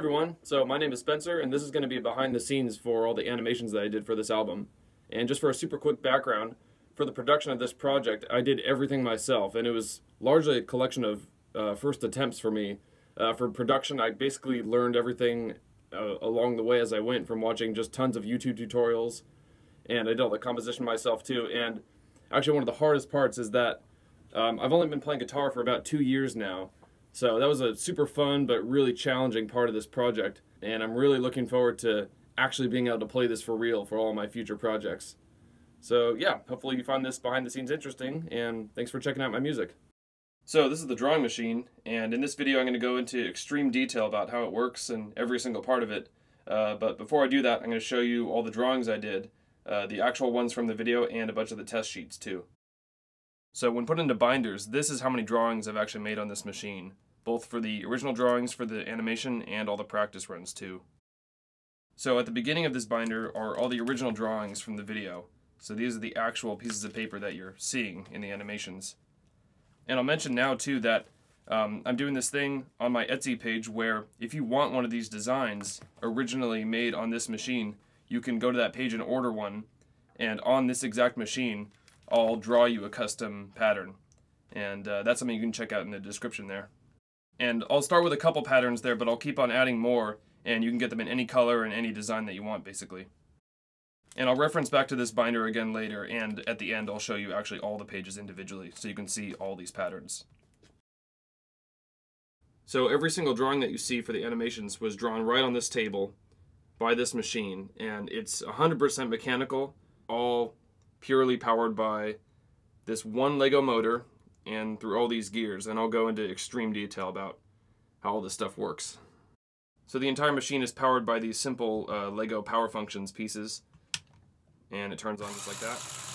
Everyone, so my name is Spencer and this is going to be behind the scenes for all the animations that I did for this album. And just for a super quick background, for the production of this project I did everything myself and it was largely a collection of uh, first attempts for me. Uh, for production I basically learned everything uh, along the way as I went from watching just tons of YouTube tutorials and I did all the composition myself too and actually one of the hardest parts is that um, I've only been playing guitar for about two years now so that was a super fun but really challenging part of this project, and I'm really looking forward to actually being able to play this for real for all my future projects. So yeah, hopefully you find this behind the scenes interesting, and thanks for checking out my music. So this is the drawing machine, and in this video I'm going to go into extreme detail about how it works and every single part of it. Uh, but before I do that, I'm going to show you all the drawings I did, uh, the actual ones from the video, and a bunch of the test sheets too. So when put into binders, this is how many drawings I've actually made on this machine, both for the original drawings for the animation and all the practice runs too. So at the beginning of this binder are all the original drawings from the video. So these are the actual pieces of paper that you're seeing in the animations. And I'll mention now too that um, I'm doing this thing on my Etsy page where if you want one of these designs originally made on this machine, you can go to that page and order one. And on this exact machine, I'll draw you a custom pattern. And uh, that's something you can check out in the description there. And I'll start with a couple patterns there, but I'll keep on adding more, and you can get them in any color and any design that you want, basically. And I'll reference back to this binder again later, and at the end I'll show you actually all the pages individually, so you can see all these patterns. So every single drawing that you see for the animations was drawn right on this table by this machine, and it's 100% mechanical, all purely powered by this one Lego motor and through all these gears, and I'll go into extreme detail about how all this stuff works. So the entire machine is powered by these simple uh, Lego power functions pieces, and it turns on just like that.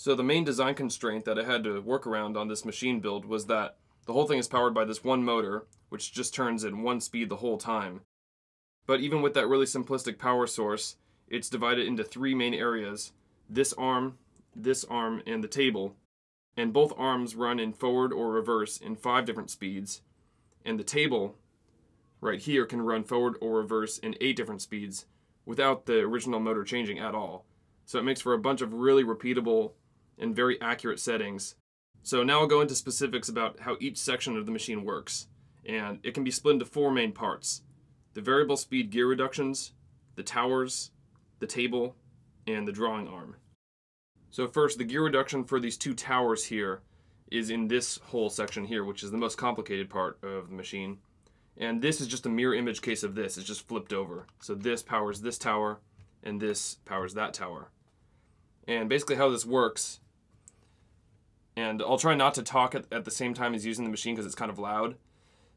So the main design constraint that I had to work around on this machine build was that the whole thing is powered by this one motor, which just turns at one speed the whole time. But even with that really simplistic power source, it's divided into three main areas, this arm, this arm, and the table. And both arms run in forward or reverse in five different speeds. And the table, right here, can run forward or reverse in eight different speeds without the original motor changing at all. So it makes for a bunch of really repeatable and very accurate settings. So now I'll go into specifics about how each section of the machine works, and it can be split into four main parts. The variable speed gear reductions, the towers, the table, and the drawing arm. So first, the gear reduction for these two towers here is in this whole section here, which is the most complicated part of the machine. And this is just a mirror image case of this, it's just flipped over. So this powers this tower, and this powers that tower. And basically how this works and I'll try not to talk at, at the same time as using the machine because it's kind of loud.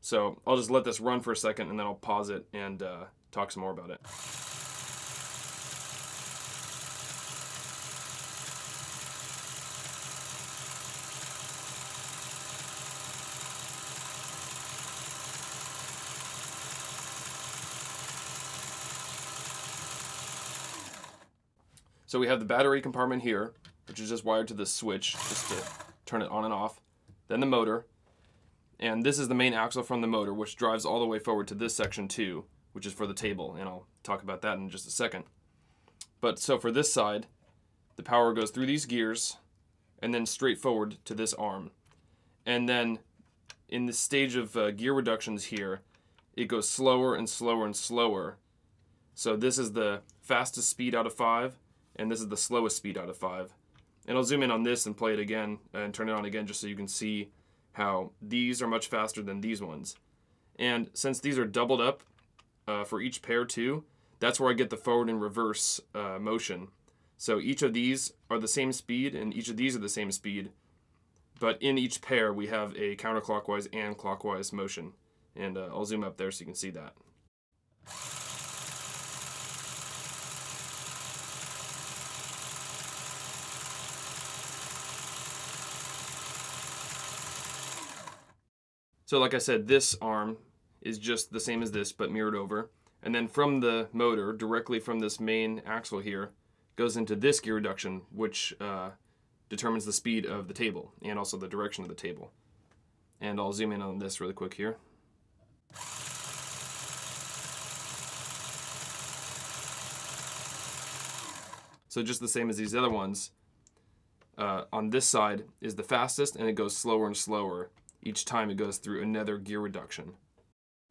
So I'll just let this run for a second and then I'll pause it and uh, talk some more about it. So we have the battery compartment here, which is just wired to this switch just to turn it on and off. Then the motor. And this is the main axle from the motor, which drives all the way forward to this section too, which is for the table. And I'll talk about that in just a second. But so for this side, the power goes through these gears and then straight forward to this arm. And then in the stage of uh, gear reductions here, it goes slower and slower and slower. So this is the fastest speed out of 5, and this is the slowest speed out of 5. And I'll zoom in on this and play it again and turn it on again just so you can see how these are much faster than these ones. And since these are doubled up uh, for each pair too, that's where I get the forward and reverse uh, motion. So each of these are the same speed and each of these are the same speed. But in each pair we have a counterclockwise and clockwise motion. And uh, I'll zoom up there so you can see that. So like I said, this arm is just the same as this, but mirrored over. And then from the motor, directly from this main axle here, goes into this gear reduction, which uh, determines the speed of the table and also the direction of the table. And I'll zoom in on this really quick here. So just the same as these other ones, uh, on this side is the fastest and it goes slower and slower each time it goes through another gear reduction.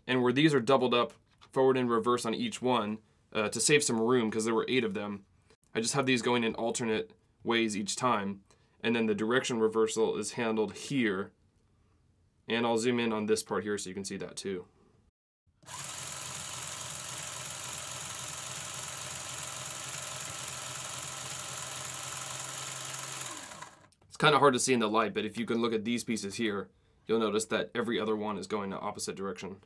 And where these are doubled up forward and reverse on each one uh, to save some room because there were eight of them, I just have these going in alternate ways each time. And then the direction reversal is handled here. And I'll zoom in on this part here so you can see that too. It's kind of hard to see in the light, but if you can look at these pieces here, you'll notice that every other one is going the opposite direction.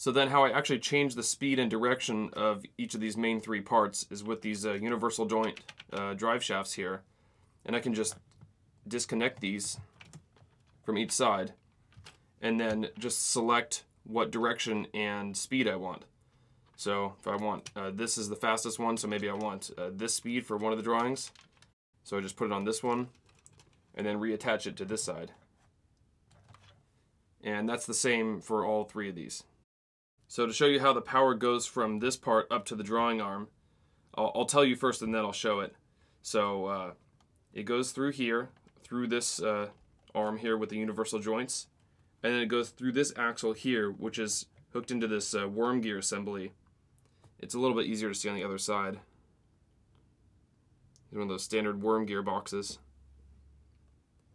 So then how I actually change the speed and direction of each of these main three parts is with these uh, universal joint uh, drive shafts here. And I can just disconnect these from each side and then just select what direction and speed I want. So if I want, uh, this is the fastest one, so maybe I want uh, this speed for one of the drawings. So I just put it on this one and then reattach it to this side. And that's the same for all three of these. So to show you how the power goes from this part up to the drawing arm, I'll, I'll tell you first and then I'll show it. So uh, it goes through here, through this uh, arm here with the universal joints, and then it goes through this axle here, which is hooked into this uh, worm gear assembly it's a little bit easier to see on the other side. One of those standard worm gear boxes.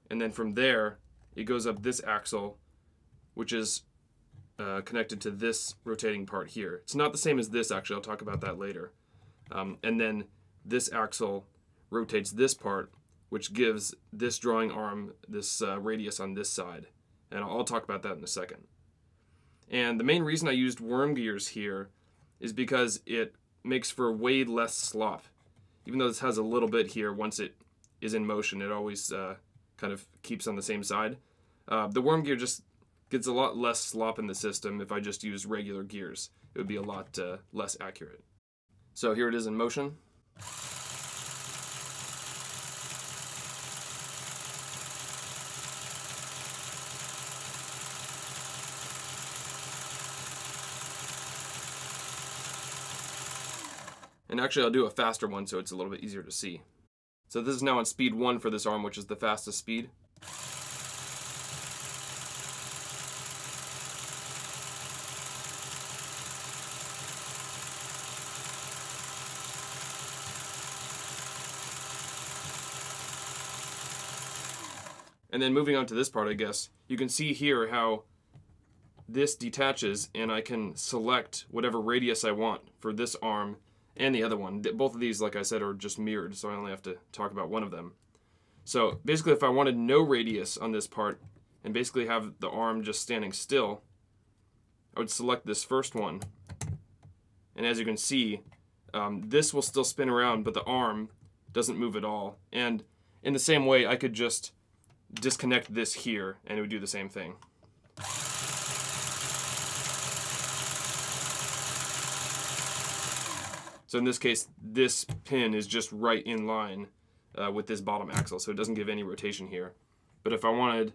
And then from there, it goes up this axle, which is uh, connected to this rotating part here. It's not the same as this, actually. I'll talk about that later. Um, and then this axle rotates this part, which gives this drawing arm this uh, radius on this side. And I'll talk about that in a second. And the main reason I used worm gears here is because it makes for way less slop. Even though this has a little bit here, once it is in motion, it always uh, kind of keeps on the same side. Uh, the worm gear just gets a lot less slop in the system if I just use regular gears. It would be a lot uh, less accurate. So here it is in motion. And actually I'll do a faster one so it's a little bit easier to see. So this is now on speed 1 for this arm, which is the fastest speed. And then moving on to this part, I guess, you can see here how this detaches and I can select whatever radius I want for this arm and the other one. Both of these, like I said, are just mirrored, so I only have to talk about one of them. So basically, if I wanted no radius on this part, and basically have the arm just standing still, I would select this first one. And as you can see, um, this will still spin around, but the arm doesn't move at all. And in the same way, I could just disconnect this here, and it would do the same thing. So in this case, this pin is just right in line uh, with this bottom axle, so it doesn't give any rotation here. But if I wanted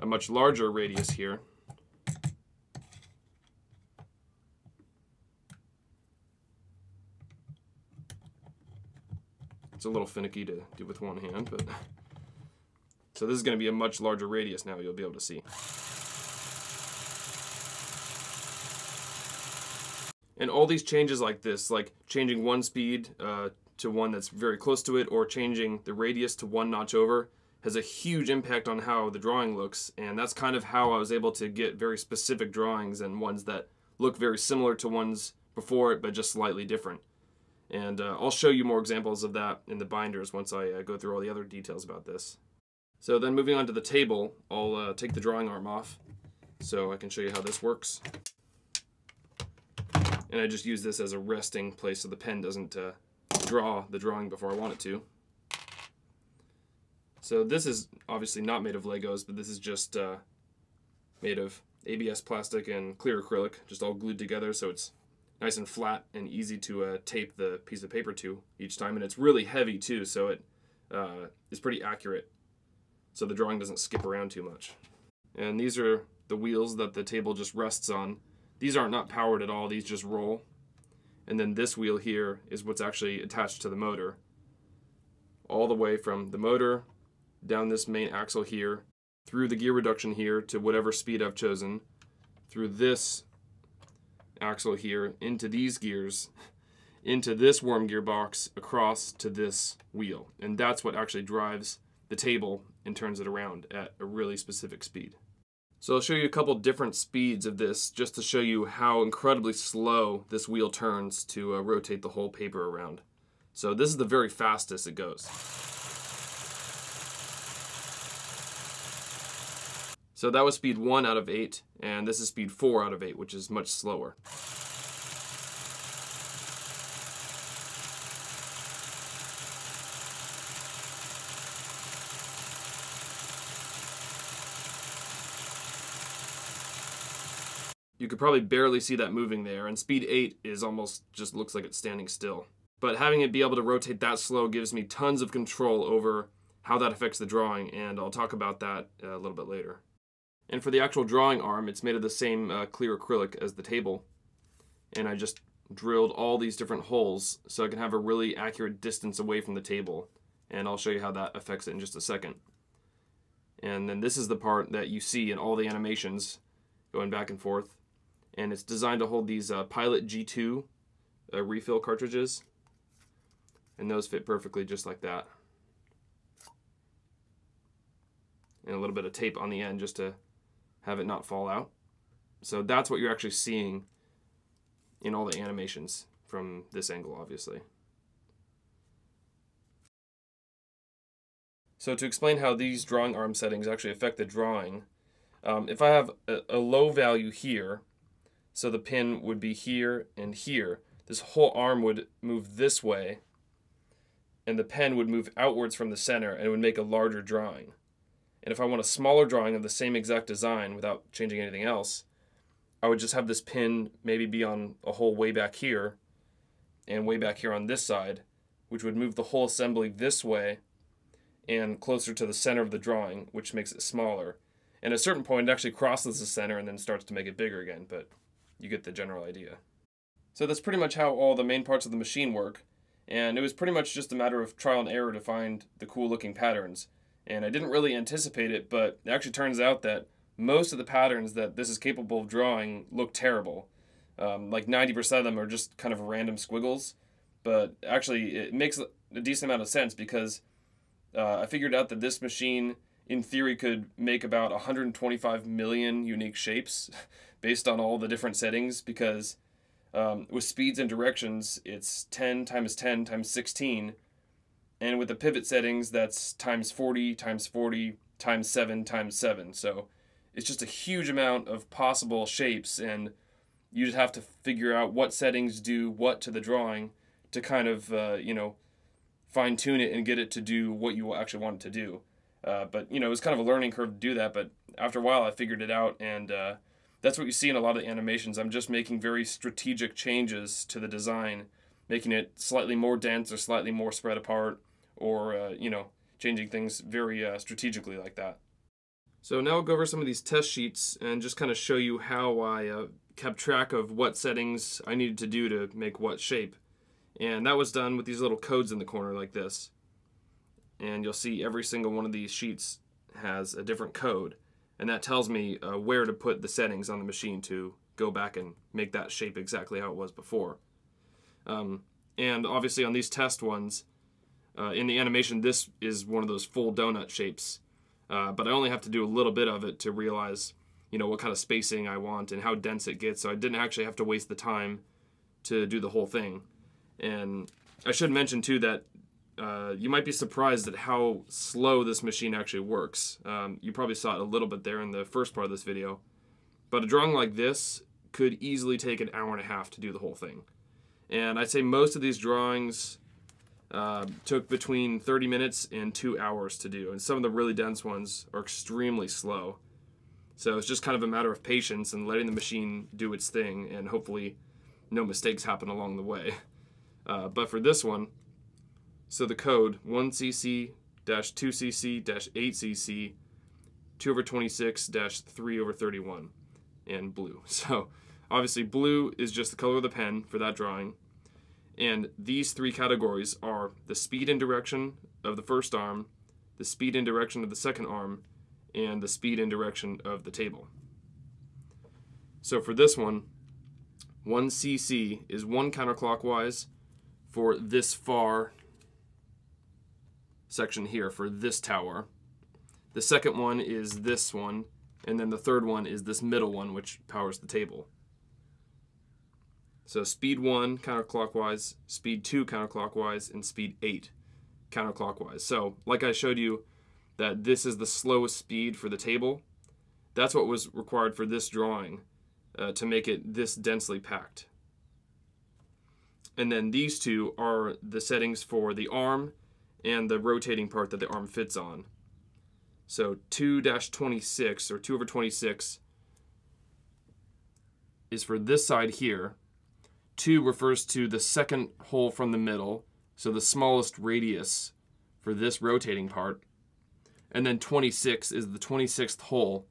a much larger radius here, it's a little finicky to do with one hand, but so this is going to be a much larger radius now you'll be able to see. And all these changes like this, like changing one speed uh, to one that's very close to it or changing the radius to one notch over has a huge impact on how the drawing looks. And that's kind of how I was able to get very specific drawings and ones that look very similar to ones before it, but just slightly different. And uh, I'll show you more examples of that in the binders once I uh, go through all the other details about this. So then moving on to the table, I'll uh, take the drawing arm off so I can show you how this works and I just use this as a resting place so the pen doesn't uh, draw the drawing before I want it to. So this is obviously not made of Legos, but this is just uh, made of ABS plastic and clear acrylic, just all glued together so it's nice and flat and easy to uh, tape the piece of paper to each time. And it's really heavy too, so it uh, is pretty accurate. So the drawing doesn't skip around too much. And these are the wheels that the table just rests on. These aren't not powered at all, these just roll. And then this wheel here is what's actually attached to the motor. All the way from the motor down this main axle here, through the gear reduction here to whatever speed I've chosen, through this axle here, into these gears, into this worm gearbox, across to this wheel. And that's what actually drives the table and turns it around at a really specific speed. So I'll show you a couple different speeds of this just to show you how incredibly slow this wheel turns to uh, rotate the whole paper around. So this is the very fastest it goes. So that was speed 1 out of 8, and this is speed 4 out of 8, which is much slower. You could probably barely see that moving there, and speed 8 is almost just looks like it's standing still. But having it be able to rotate that slow gives me tons of control over how that affects the drawing, and I'll talk about that uh, a little bit later. And for the actual drawing arm, it's made of the same uh, clear acrylic as the table. And I just drilled all these different holes so I can have a really accurate distance away from the table. And I'll show you how that affects it in just a second. And then this is the part that you see in all the animations going back and forth and it's designed to hold these uh, Pilot G2 uh, refill cartridges. And those fit perfectly just like that. And a little bit of tape on the end just to have it not fall out. So that's what you're actually seeing in all the animations from this angle obviously. So to explain how these drawing arm settings actually affect the drawing um, if I have a, a low value here so the pin would be here and here. This whole arm would move this way, and the pen would move outwards from the center and it would make a larger drawing. And if I want a smaller drawing of the same exact design without changing anything else, I would just have this pin maybe be on a hole way back here and way back here on this side, which would move the whole assembly this way and closer to the center of the drawing, which makes it smaller. And at a certain point, it actually crosses the center and then starts to make it bigger again, but you get the general idea. So that's pretty much how all the main parts of the machine work, and it was pretty much just a matter of trial and error to find the cool looking patterns. And I didn't really anticipate it, but it actually turns out that most of the patterns that this is capable of drawing look terrible. Um, like 90% of them are just kind of random squiggles, but actually it makes a decent amount of sense because uh, I figured out that this machine, in theory, could make about 125 million unique shapes. based on all the different settings because um, with speeds and directions, it's 10 times 10 times 16. And with the pivot settings, that's times 40 times 40 times 7 times 7. So it's just a huge amount of possible shapes, and you just have to figure out what settings do what to the drawing to kind of, uh, you know, fine tune it and get it to do what you actually want it to do. Uh, but, you know, it was kind of a learning curve to do that, but after a while I figured it out, and uh, that's what you see in a lot of the animations. I'm just making very strategic changes to the design, making it slightly more dense or slightly more spread apart, or uh, you know, changing things very uh, strategically like that. So now I'll go over some of these test sheets and just kind of show you how I uh, kept track of what settings I needed to do to make what shape. And that was done with these little codes in the corner like this. And you'll see every single one of these sheets has a different code and that tells me uh, where to put the settings on the machine to go back and make that shape exactly how it was before. Um, and obviously on these test ones, uh, in the animation, this is one of those full donut shapes, uh, but I only have to do a little bit of it to realize, you know, what kind of spacing I want and how dense it gets. So I didn't actually have to waste the time to do the whole thing. And I should mention too that uh, you might be surprised at how slow this machine actually works. Um, you probably saw it a little bit there in the first part of this video. But a drawing like this could easily take an hour and a half to do the whole thing. And I'd say most of these drawings uh, took between 30 minutes and two hours to do. And some of the really dense ones are extremely slow. So it's just kind of a matter of patience and letting the machine do its thing, and hopefully no mistakes happen along the way. Uh, but for this one, so the code 1cc 2cc 8cc 2 over 26 3 over 31 and blue. So obviously blue is just the color of the pen for that drawing. And these three categories are the speed and direction of the first arm, the speed and direction of the second arm, and the speed and direction of the table. So for this one, 1 cc is 1 counterclockwise for this far section here, for this tower. The second one is this one, and then the third one is this middle one, which powers the table. So speed 1 counterclockwise, speed 2 counterclockwise, and speed 8 counterclockwise. So, like I showed you, that this is the slowest speed for the table. That's what was required for this drawing uh, to make it this densely packed. And then these two are the settings for the arm and the rotating part that the arm fits on. So 2-26 or 2 over 26 is for this side here. 2 refers to the second hole from the middle, so the smallest radius for this rotating part. And then 26 is the 26th hole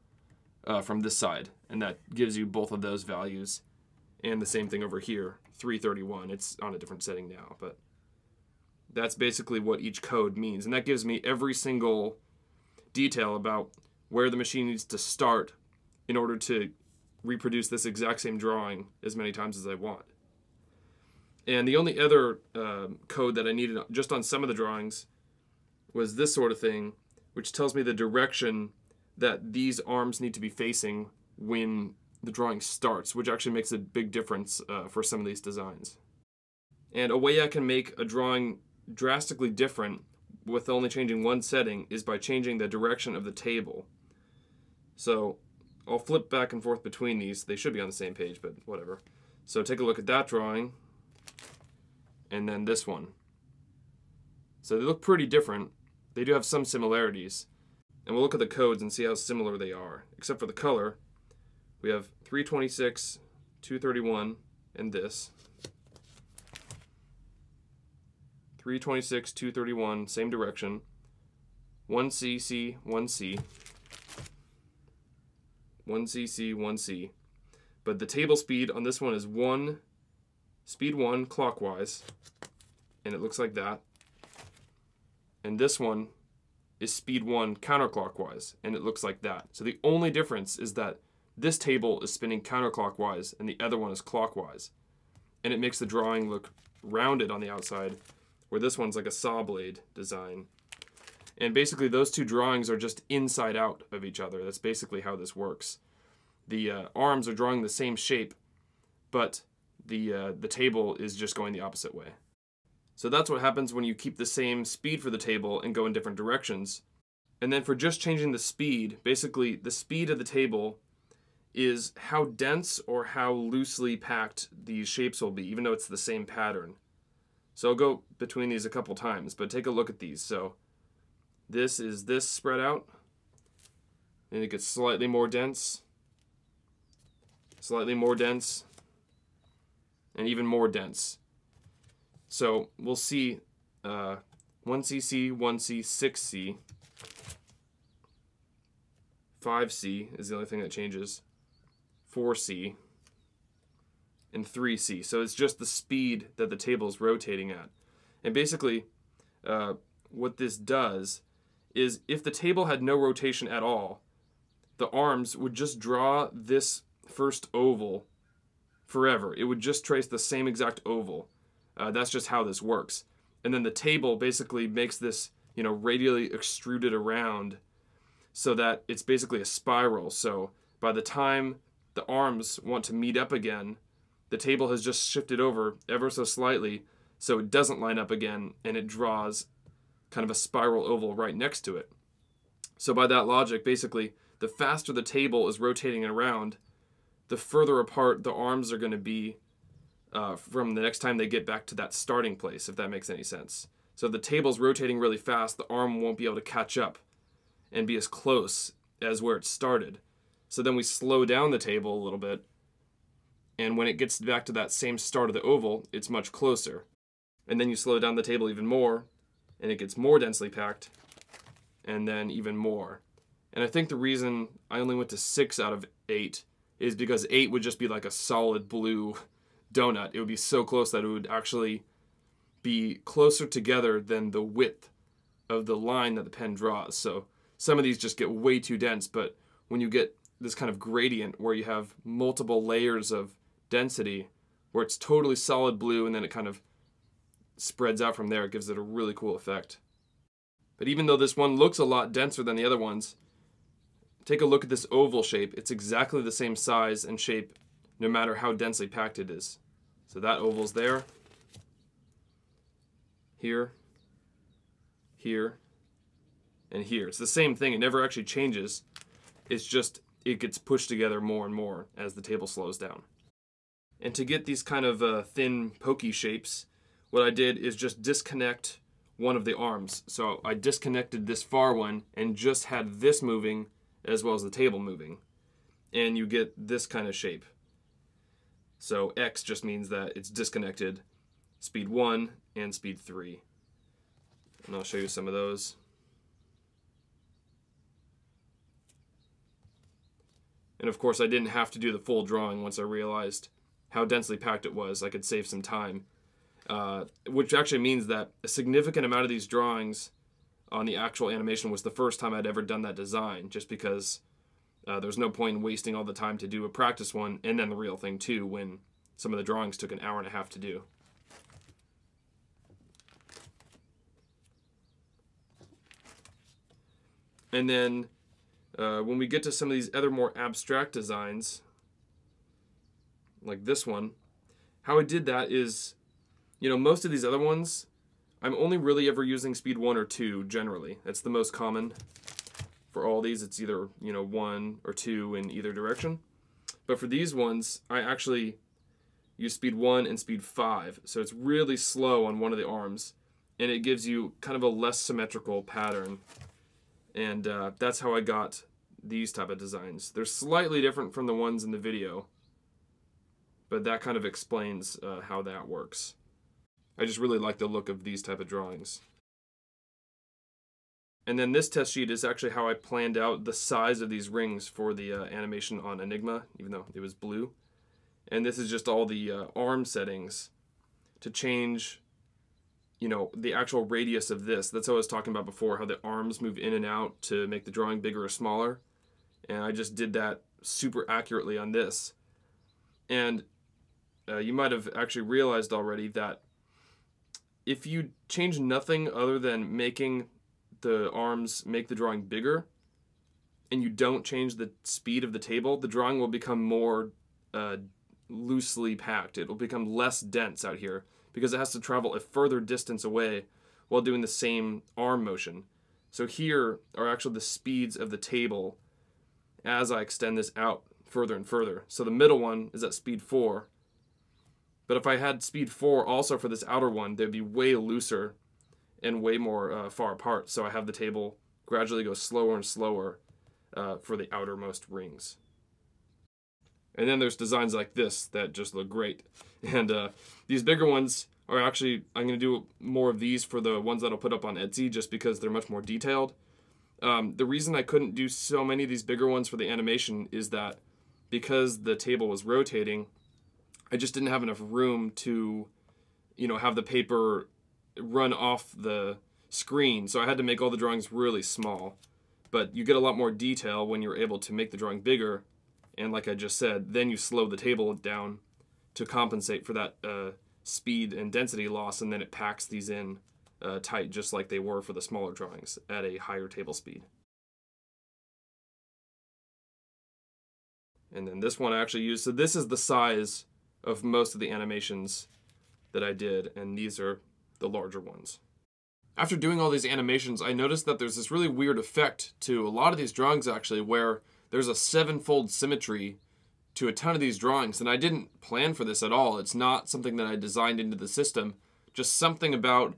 uh, from this side, and that gives you both of those values. And the same thing over here, 331. It's on a different setting now, but that's basically what each code means. And that gives me every single detail about where the machine needs to start in order to reproduce this exact same drawing as many times as I want. And the only other um, code that I needed just on some of the drawings was this sort of thing, which tells me the direction that these arms need to be facing when the drawing starts, which actually makes a big difference uh, for some of these designs. And a way I can make a drawing drastically different with only changing one setting is by changing the direction of the table. So I'll flip back and forth between these. They should be on the same page, but whatever. So take a look at that drawing, and then this one. So they look pretty different. They do have some similarities. And we'll look at the codes and see how similar they are. Except for the color, we have 326, 231, and this. 326, 231, same direction. 1cc, 1c. 1cc, 1c. But the table speed on this one is 1, speed 1 clockwise. And it looks like that. And this one is speed 1 counterclockwise. And it looks like that. So the only difference is that this table is spinning counterclockwise and the other one is clockwise. And it makes the drawing look rounded on the outside where this one's like a saw blade design. And basically those two drawings are just inside out of each other. That's basically how this works. The uh, arms are drawing the same shape, but the, uh, the table is just going the opposite way. So that's what happens when you keep the same speed for the table and go in different directions. And then for just changing the speed, basically the speed of the table is how dense or how loosely packed these shapes will be, even though it's the same pattern. So I'll go between these a couple times, but take a look at these. So this is this spread out, and it gets slightly more dense, slightly more dense, and even more dense. So we'll see uh, 1cc, 1c, 6c, 5c is the only thing that changes, 4c, and 3C. So it's just the speed that the table is rotating at. And basically, uh, what this does is if the table had no rotation at all, the arms would just draw this first oval forever. It would just trace the same exact oval. Uh, that's just how this works. And then the table basically makes this, you know, radially extruded around so that it's basically a spiral. So by the time the arms want to meet up again, the table has just shifted over ever so slightly so it doesn't line up again and it draws kind of a spiral oval right next to it. So by that logic, basically, the faster the table is rotating around, the further apart the arms are going to be uh, from the next time they get back to that starting place, if that makes any sense. So if the table's rotating really fast, the arm won't be able to catch up and be as close as where it started. So then we slow down the table a little bit. And when it gets back to that same start of the oval, it's much closer. And then you slow down the table even more, and it gets more densely packed, and then even more. And I think the reason I only went to six out of eight is because eight would just be like a solid blue donut. It would be so close that it would actually be closer together than the width of the line that the pen draws. So some of these just get way too dense, but when you get this kind of gradient where you have multiple layers of density, where it's totally solid blue and then it kind of spreads out from there, it gives it a really cool effect. But even though this one looks a lot denser than the other ones, take a look at this oval shape. It's exactly the same size and shape no matter how densely packed it is. So that oval's there, here, here, and here. It's the same thing. It never actually changes. It's just it gets pushed together more and more as the table slows down. And to get these kind of uh, thin, pokey shapes, what I did is just disconnect one of the arms. So I disconnected this far one and just had this moving as well as the table moving. And you get this kind of shape. So X just means that it's disconnected speed 1 and speed 3. And I'll show you some of those. And of course I didn't have to do the full drawing once I realized how densely packed it was. I could save some time. Uh, which actually means that a significant amount of these drawings on the actual animation was the first time I'd ever done that design, just because uh, there's no point in wasting all the time to do a practice one and then the real thing too when some of the drawings took an hour and a half to do. And then uh, when we get to some of these other more abstract designs, like this one, how I did that is, you know, most of these other ones, I'm only really ever using speed 1 or 2 generally. That's the most common for all these. It's either, you know, 1 or 2 in either direction. But for these ones, I actually use speed 1 and speed 5. So it's really slow on one of the arms, and it gives you kind of a less symmetrical pattern. And uh, that's how I got these type of designs. They're slightly different from the ones in the video, but that kind of explains uh, how that works. I just really like the look of these type of drawings. And then this test sheet is actually how I planned out the size of these rings for the uh, animation on Enigma, even though it was blue. And this is just all the uh, arm settings to change, you know, the actual radius of this. That's what I was talking about before, how the arms move in and out to make the drawing bigger or smaller. And I just did that super accurately on this. And uh, you might have actually realized already that if you change nothing other than making the arms make the drawing bigger, and you don't change the speed of the table, the drawing will become more uh, loosely packed. It will become less dense out here because it has to travel a further distance away while doing the same arm motion. So here are actually the speeds of the table as I extend this out further and further. So the middle one is at speed 4. But if I had speed 4 also for this outer one, they'd be way looser and way more uh, far apart. So I have the table gradually go slower and slower uh, for the outermost rings. And then there's designs like this that just look great. And uh, these bigger ones are actually, I'm going to do more of these for the ones that I'll put up on Etsy just because they're much more detailed. Um, the reason I couldn't do so many of these bigger ones for the animation is that because the table was rotating, I just didn't have enough room to, you know, have the paper run off the screen. So I had to make all the drawings really small. But you get a lot more detail when you're able to make the drawing bigger. And like I just said, then you slow the table down to compensate for that uh, speed and density loss, and then it packs these in uh, tight just like they were for the smaller drawings at a higher table speed. And then this one I actually used, so this is the size of most of the animations that I did, and these are the larger ones. After doing all these animations, I noticed that there's this really weird effect to a lot of these drawings actually, where there's a sevenfold symmetry to a ton of these drawings, and I didn't plan for this at all. It's not something that I designed into the system, just something about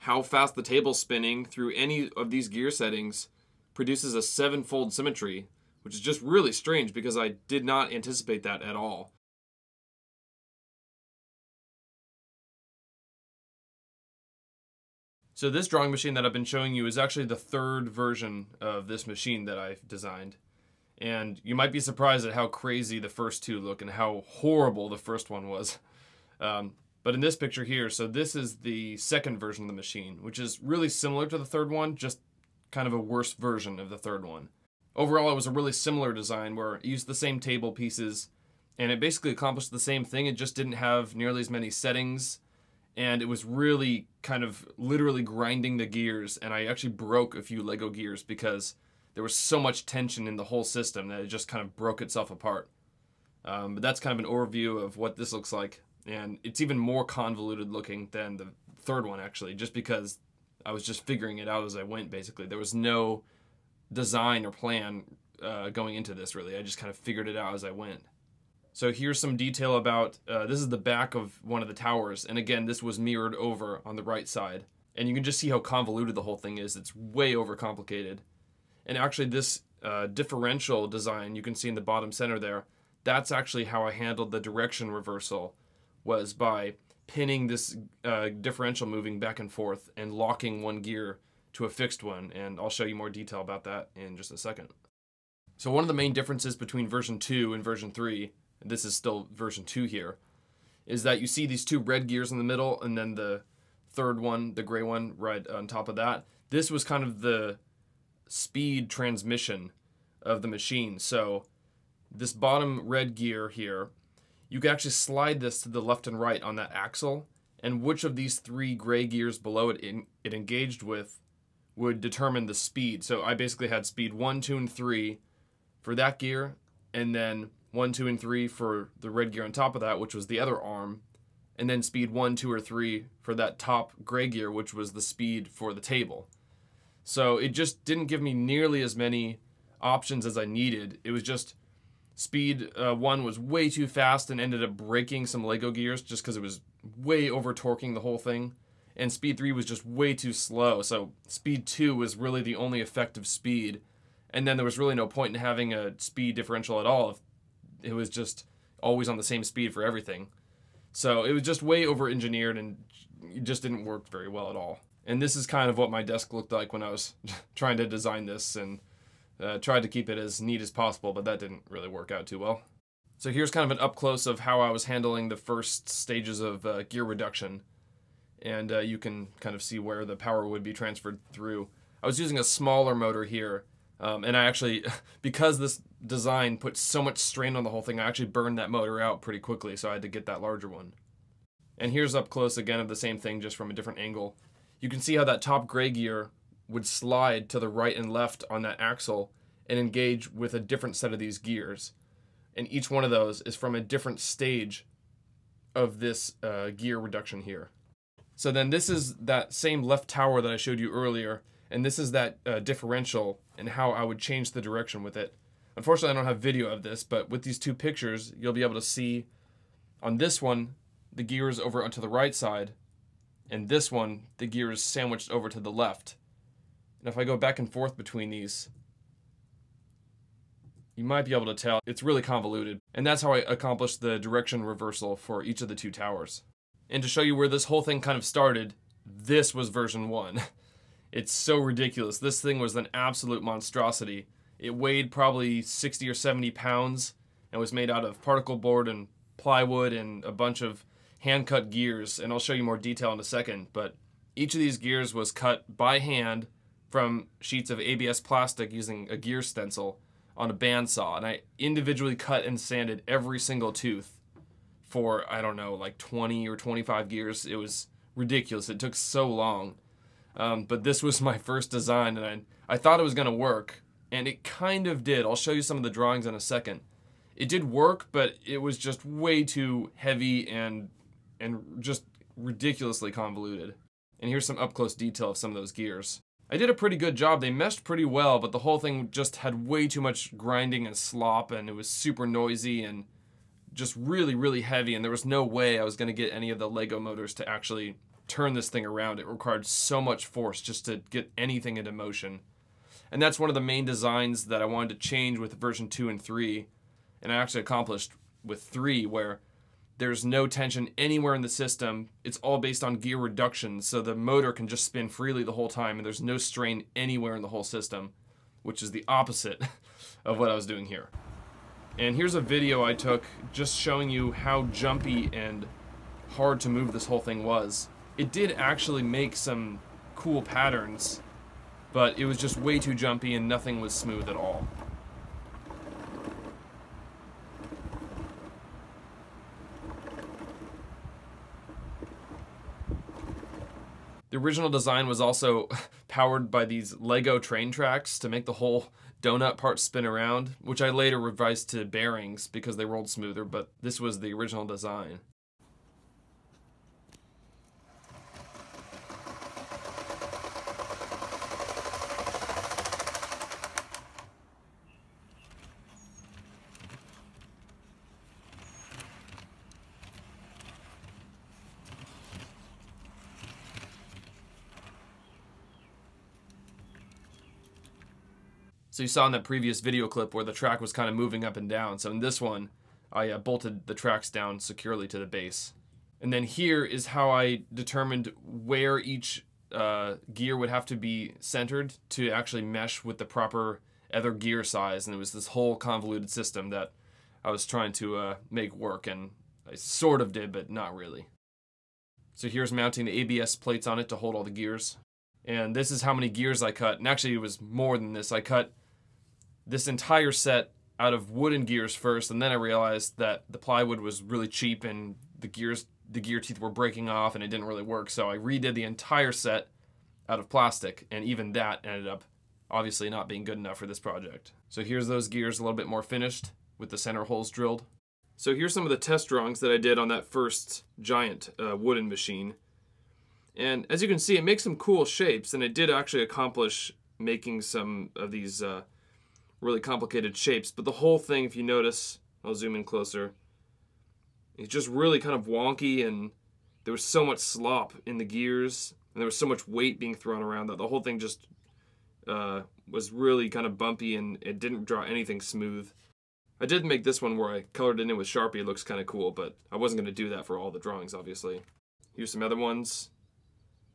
how fast the table's spinning through any of these gear settings produces a sevenfold symmetry, which is just really strange because I did not anticipate that at all. So this drawing machine that I've been showing you is actually the third version of this machine that I've designed. And you might be surprised at how crazy the first two look and how horrible the first one was. Um, but in this picture here, so this is the second version of the machine, which is really similar to the third one, just kind of a worse version of the third one. Overall, it was a really similar design where it used the same table pieces and it basically accomplished the same thing. It just didn't have nearly as many settings and it was really kind of literally grinding the gears and I actually broke a few Lego gears because there was so much tension in the whole system that it just kind of broke itself apart. Um, but that's kind of an overview of what this looks like and it's even more convoluted looking than the third one actually just because I was just figuring it out as I went basically. There was no design or plan uh, going into this really. I just kind of figured it out as I went. So here's some detail about, uh, this is the back of one of the towers. And again, this was mirrored over on the right side. And you can just see how convoluted the whole thing is. It's way overcomplicated. And actually this uh, differential design you can see in the bottom center there, that's actually how I handled the direction reversal was by pinning this uh, differential moving back and forth and locking one gear to a fixed one. And I'll show you more detail about that in just a second. So one of the main differences between version 2 and version 3 this is still version 2 here, is that you see these two red gears in the middle and then the third one, the gray one, right on top of that. This was kind of the speed transmission of the machine. So this bottom red gear here, you can actually slide this to the left and right on that axle, and which of these three gray gears below it in, it engaged with would determine the speed. So I basically had speed 1, 2, and 3 for that gear, and then one, two, and three for the red gear on top of that, which was the other arm, and then speed one, two, or three for that top gray gear, which was the speed for the table. So it just didn't give me nearly as many options as I needed. It was just speed uh, one was way too fast and ended up breaking some Lego gears just because it was way over torquing the whole thing. And speed three was just way too slow. So speed two was really the only effective speed. And then there was really no point in having a speed differential at all if it was just always on the same speed for everything. So it was just way over engineered and it just didn't work very well at all. And this is kind of what my desk looked like when I was trying to design this and uh, tried to keep it as neat as possible, but that didn't really work out too well. So here's kind of an up close of how I was handling the first stages of uh, gear reduction. And uh, you can kind of see where the power would be transferred through. I was using a smaller motor here um, and I actually, because this design put so much strain on the whole thing, I actually burned that motor out pretty quickly, so I had to get that larger one. And here's up close again of the same thing, just from a different angle. You can see how that top gray gear would slide to the right and left on that axle and engage with a different set of these gears. And each one of those is from a different stage of this uh, gear reduction here. So then this is that same left tower that I showed you earlier, and this is that uh, differential and how I would change the direction with it. Unfortunately, I don't have video of this, but with these two pictures, you'll be able to see on this one, the gear is over onto the right side, and this one, the gear is sandwiched over to the left. And if I go back and forth between these, you might be able to tell it's really convoluted. And that's how I accomplished the direction reversal for each of the two towers. And to show you where this whole thing kind of started, this was version 1. It's so ridiculous. This thing was an absolute monstrosity. It weighed probably 60 or 70 pounds and was made out of particle board and plywood and a bunch of hand cut gears. And I'll show you more detail in a second. But each of these gears was cut by hand from sheets of ABS plastic using a gear stencil on a bandsaw. And I individually cut and sanded every single tooth for, I don't know, like 20 or 25 gears. It was ridiculous. It took so long. Um, but this was my first design, and I, I thought it was going to work, and it kind of did. I'll show you some of the drawings in a second. It did work, but it was just way too heavy and and just ridiculously convoluted. And here's some up close detail of some of those gears. I did a pretty good job. They meshed pretty well, but the whole thing just had way too much grinding and slop, and it was super noisy and just really, really heavy. And there was no way I was going to get any of the Lego motors to actually turn this thing around. It required so much force just to get anything into motion. And that's one of the main designs that I wanted to change with version 2 and 3. And I actually accomplished with 3 where there's no tension anywhere in the system. It's all based on gear reduction, so the motor can just spin freely the whole time and there's no strain anywhere in the whole system, which is the opposite of what I was doing here. And here's a video I took just showing you how jumpy and hard to move this whole thing was. It did actually make some cool patterns, but it was just way too jumpy and nothing was smooth at all. The original design was also powered by these Lego train tracks to make the whole donut part spin around, which I later revised to bearings because they rolled smoother, but this was the original design. So you saw in that previous video clip where the track was kind of moving up and down. So in this one, I uh, bolted the tracks down securely to the base. And then here is how I determined where each uh, gear would have to be centered to actually mesh with the proper other gear size. And it was this whole convoluted system that I was trying to uh, make work. And I sort of did, but not really. So here's mounting the ABS plates on it to hold all the gears. And this is how many gears I cut. And actually it was more than this. I cut this entire set out of wooden gears first, and then I realized that the plywood was really cheap and the gears, the gear teeth were breaking off, and it didn't really work. So I redid the entire set out of plastic, and even that ended up obviously not being good enough for this project. So here's those gears a little bit more finished with the center holes drilled. So here's some of the test drawings that I did on that first giant uh, wooden machine. And as you can see, it makes some cool shapes, and it did actually accomplish making some of these uh, really complicated shapes. But the whole thing, if you notice, I'll zoom in closer, it's just really kind of wonky and there was so much slop in the gears and there was so much weight being thrown around that the whole thing just uh, was really kind of bumpy and it didn't draw anything smooth. I did make this one where I colored it in with Sharpie. It looks kind of cool, but I wasn't going to do that for all the drawings, obviously. Here's some other ones.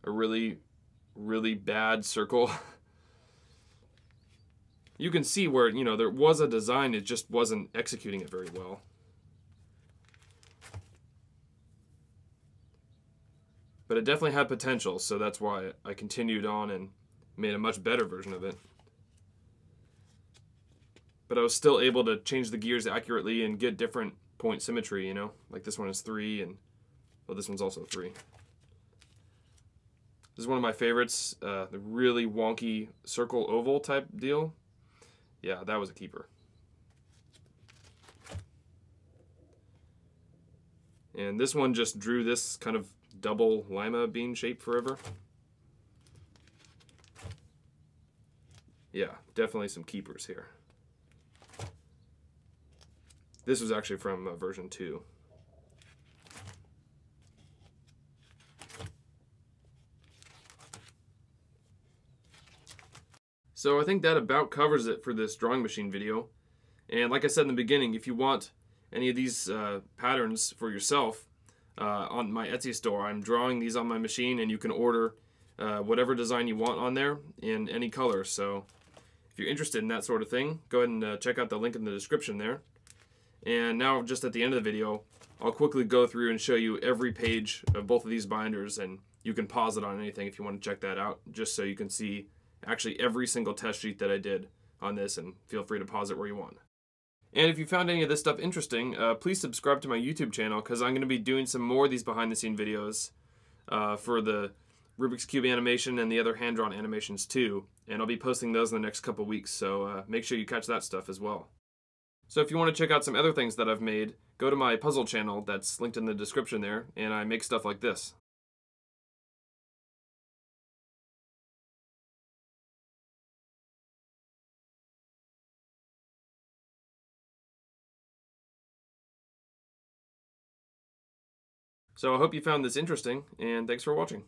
A really, really bad circle. you can see where, you know, there was a design, it just wasn't executing it very well. But it definitely had potential, so that's why I continued on and made a much better version of it. But I was still able to change the gears accurately and get different point symmetry, you know? Like this one is 3, and, well, this one's also 3. This is one of my favorites, uh, the really wonky circle oval type deal. Yeah, that was a keeper. And this one just drew this kind of double lima bean shape forever. Yeah, definitely some keepers here. This was actually from uh, version 2. So I think that about covers it for this drawing machine video. And like I said in the beginning, if you want any of these uh, patterns for yourself uh, on my Etsy store, I'm drawing these on my machine and you can order uh, whatever design you want on there in any color. So if you're interested in that sort of thing, go ahead and uh, check out the link in the description there. And now just at the end of the video, I'll quickly go through and show you every page of both of these binders and you can pause it on anything if you want to check that out just so you can see actually every single test sheet that I did on this and feel free to pause it where you want. And if you found any of this stuff interesting, uh, please subscribe to my YouTube channel because I'm going to be doing some more of these behind the scene videos uh, for the Rubik's Cube animation and the other hand drawn animations too. And I'll be posting those in the next couple weeks, so uh, make sure you catch that stuff as well. So if you want to check out some other things that I've made, go to my puzzle channel that's linked in the description there, and I make stuff like this. So I hope you found this interesting, and thanks for watching.